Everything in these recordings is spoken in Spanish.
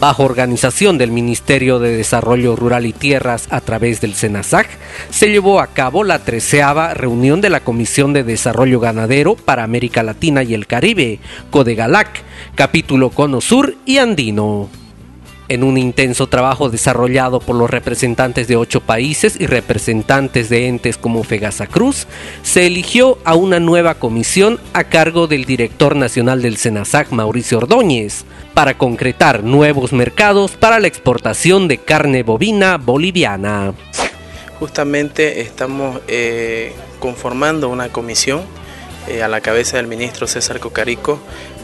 bajo organización del Ministerio de Desarrollo Rural y Tierras a través del SENASAC, se llevó a cabo la treceava reunión de la Comisión de Desarrollo Ganadero para América Latina y el Caribe, Codegalac, capítulo Cono Sur y Andino en un intenso trabajo desarrollado por los representantes de ocho países y representantes de entes como Fegasa Cruz, se eligió a una nueva comisión a cargo del director nacional del SENASAC, Mauricio Ordóñez, para concretar nuevos mercados para la exportación de carne bovina boliviana. Justamente estamos eh, conformando una comisión eh, a la cabeza del ministro César Cocarico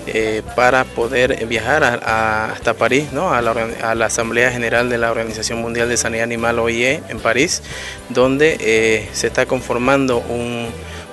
eh, para poder viajar hasta París, ¿no? a, la, Asamblea General de la Organización Mundial de Sanidad Animal OIE en París, donde eh, se está conformando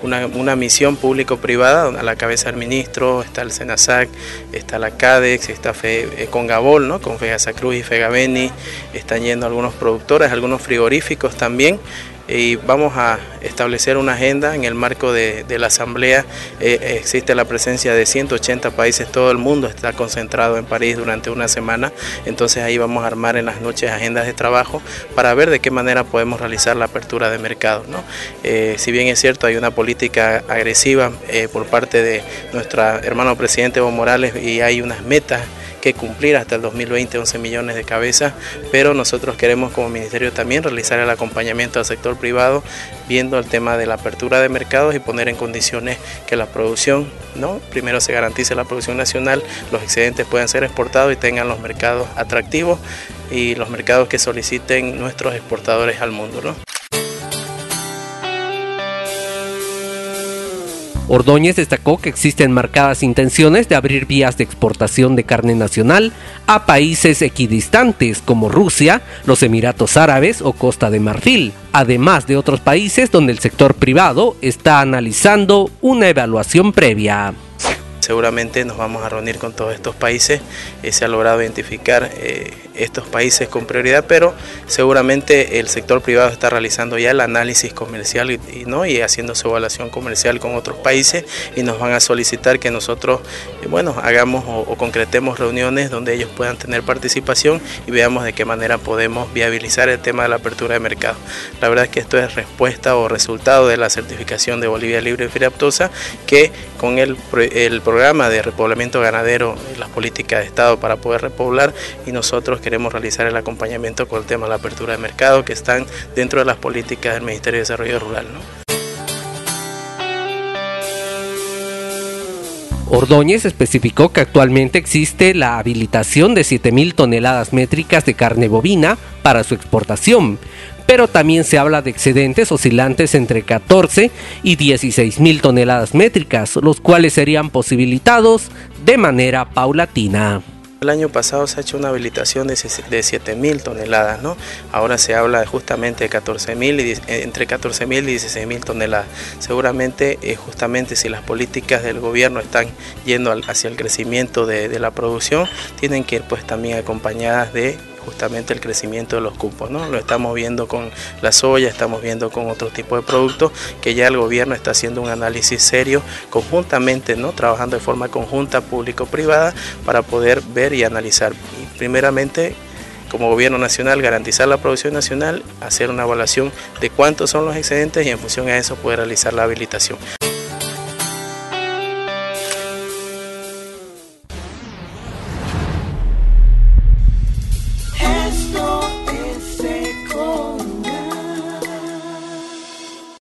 una, misión público-privada a la cabeza del ministro, está el SENASAC, está la CADEX, está Fe, con Gabol, ¿no? con Fegasa Cruz y Fegaveni, están yendo algunos productores, algunos frigoríficos también, y vamos a establecer una agenda en el marco de, la Asamblea. Eh, existe la presencia de 180 países, todo el mundo está concentrado en París durante una semana, entonces ahí vamos a armar en las noches agendas de trabajo para ver de qué manera podemos realizar la apertura de mercados. Eh, si bien es cierto, hay una política agresiva eh, por parte de nuestro hermano presidente Evo Morales y hay unas metas que cumplir hasta el 2020 11 millones de cabezas, pero nosotros queremos como ministerio también realizar el acompañamiento al sector privado, viendo el tema de la apertura de mercados y poner en condiciones que la producción, ¿no? primero se garantice la producción nacional, los excedentes puedan ser exportados y tengan los mercados atractivos y los mercados que soliciten nuestros exportadores al mundo. ¿no? Ordóñez destacó que existen marcadas intenciones de abrir vías de exportación de carne nacional a países equidistantes como Rusia, los Emiratos Árabes o Costa de Marfil, además de otros países donde el sector privado está analizando una evaluación previa. Seguramente nos vamos a reunir con todos estos países, eh, se ha logrado identificar eh, estos países con prioridad, pero seguramente el sector privado está realizando ya el análisis comercial y, ¿no? y haciendo su evaluación comercial con otros países y nos van a solicitar que nosotros eh, bueno, hagamos o, concretemos reuniones donde ellos puedan tener participación y veamos de qué manera podemos viabilizar el tema de la apertura de mercado. La verdad es que esto es respuesta o resultado de la certificación de Bolivia Libre y Firaptosa que con el, el programa de repoblamiento ganadero las políticas de Estado para poder repoblar y nosotros queremos realizar el acompañamiento con el tema de la apertura de mercado que están dentro de las políticas del Ministerio de Desarrollo Rural. Ordóñez especificó que actualmente existe la habilitación de 7.000 toneladas métricas de carne bovina para su exportación, pero también se habla de excedentes oscilantes entre 14 y 16 mil toneladas métricas, los cuales serían posibilitados de manera paulatina. El año pasado se ha hecho una habilitación de, de mil toneladas, ¿no? Ahora se habla justamente de 14 mil, entre 14 mil y 16 mil toneladas. Seguramente, eh, justamente si las políticas del gobierno están yendo hacia el crecimiento de, de la producción, tienen que ir pues también acompañadas de justamente el crecimiento de los cupos. ¿no? Lo estamos viendo con la soya, estamos viendo con otro tipo de productos que ya el gobierno está haciendo un análisis serio conjuntamente, ¿no? trabajando de forma conjunta público-privada para poder ver y analizar. primeramente, como gobierno nacional, garantizar la producción nacional, hacer una evaluación de cuántos son los excedentes y en función a eso poder realizar la habilitación.